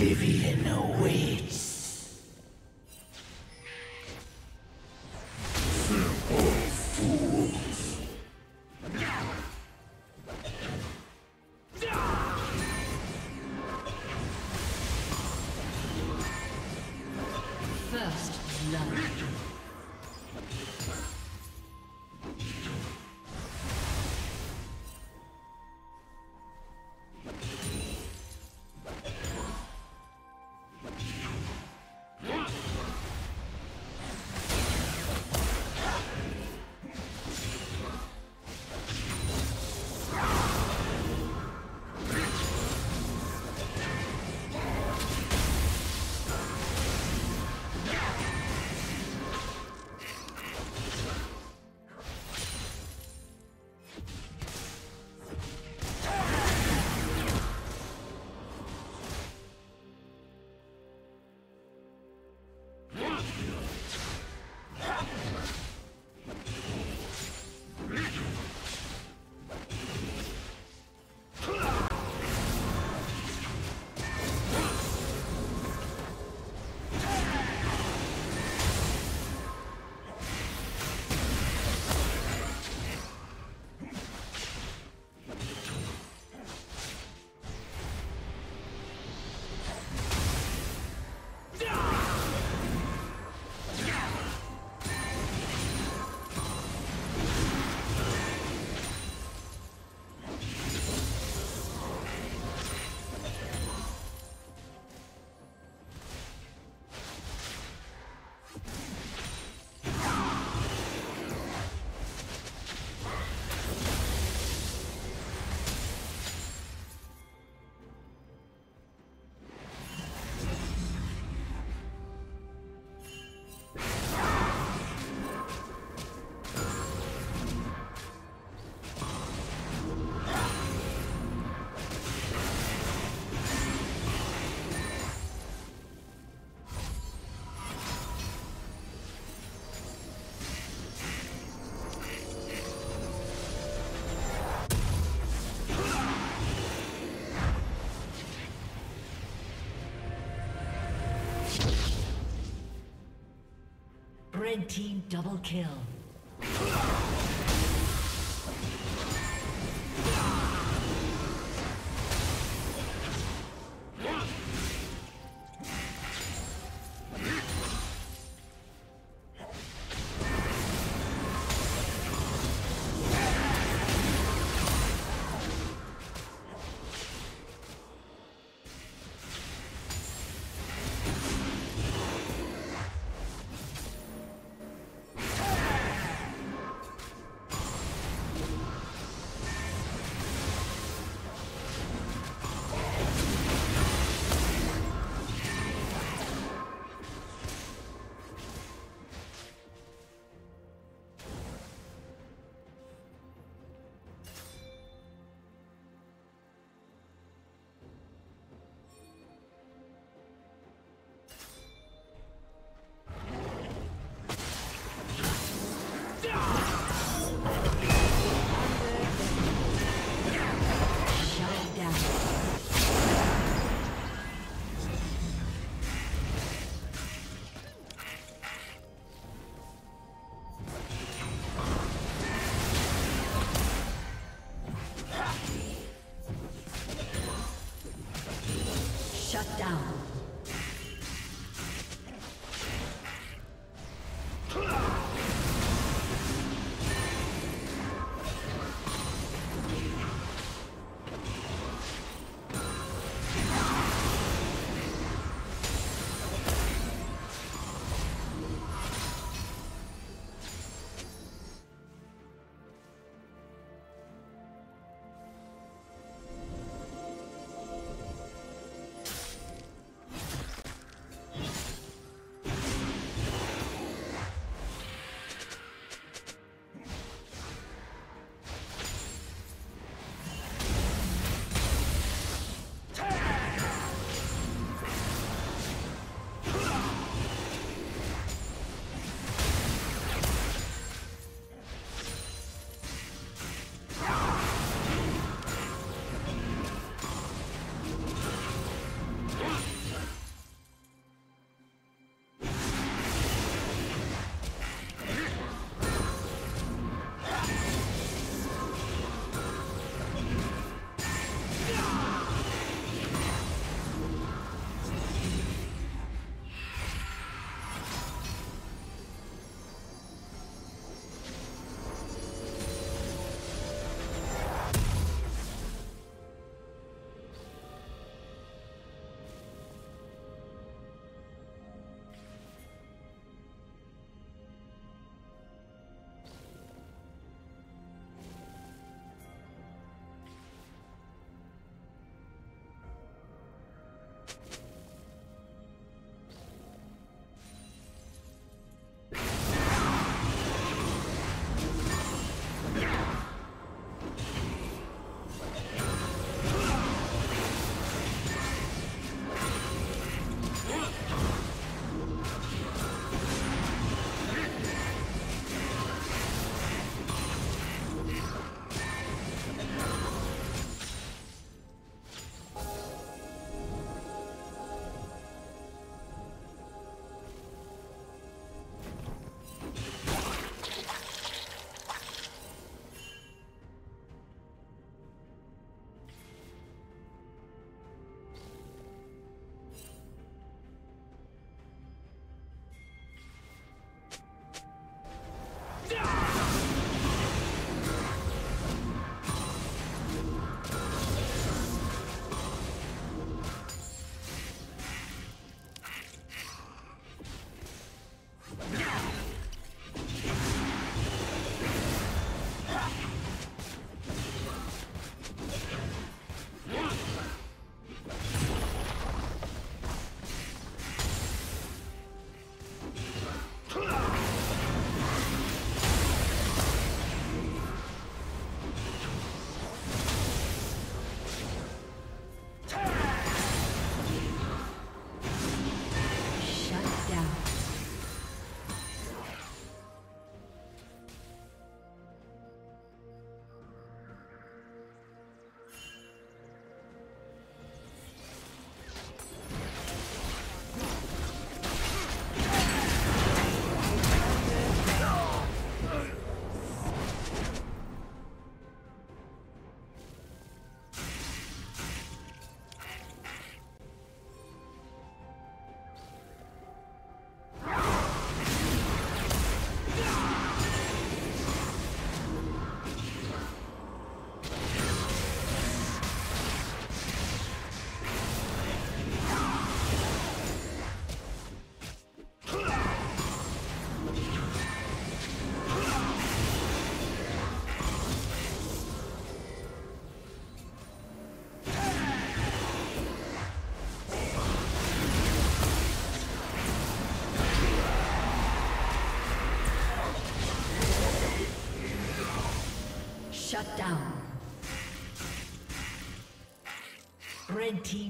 Oblivion awaits. Team double kill.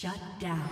Shut down.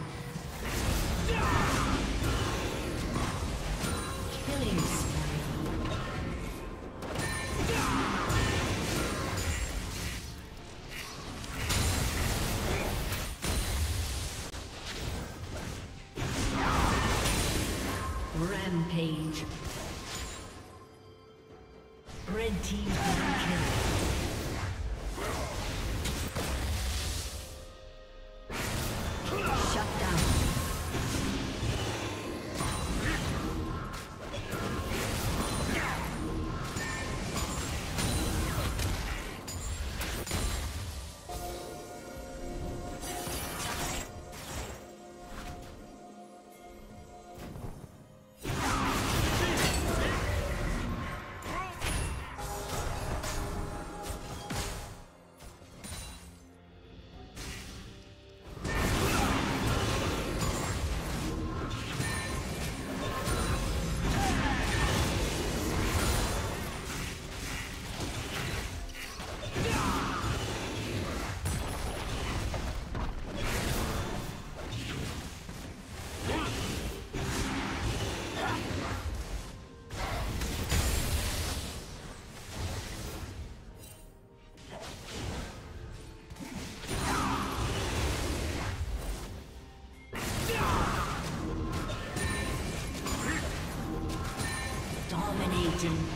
Dominating.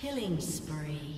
Killing spree.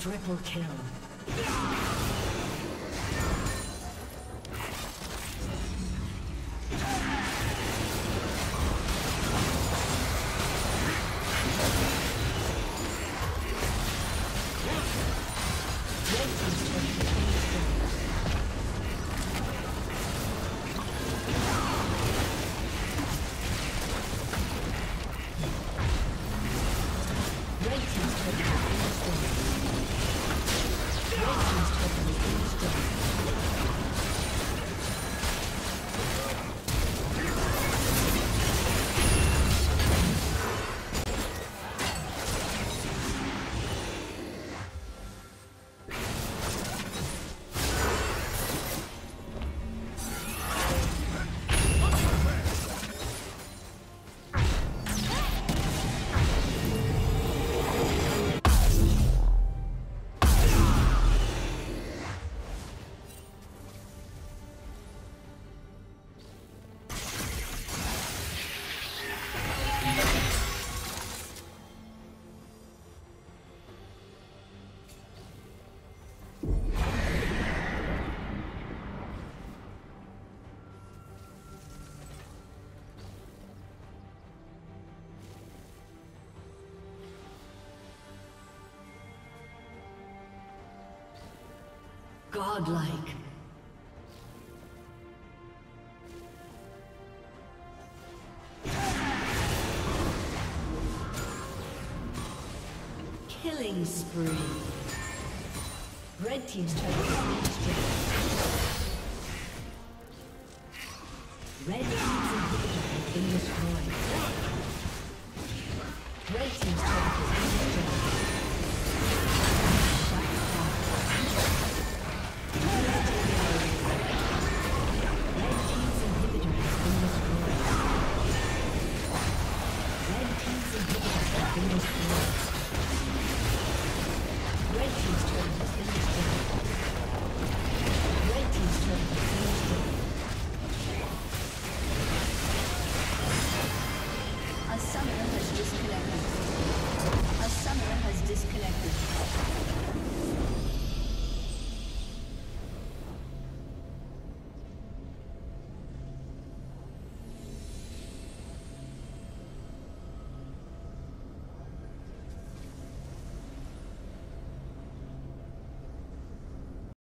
Triple kill. Godlike. Killing spree. Red Team's turret has destroyed. Red Team's inhibitor has been destroyed.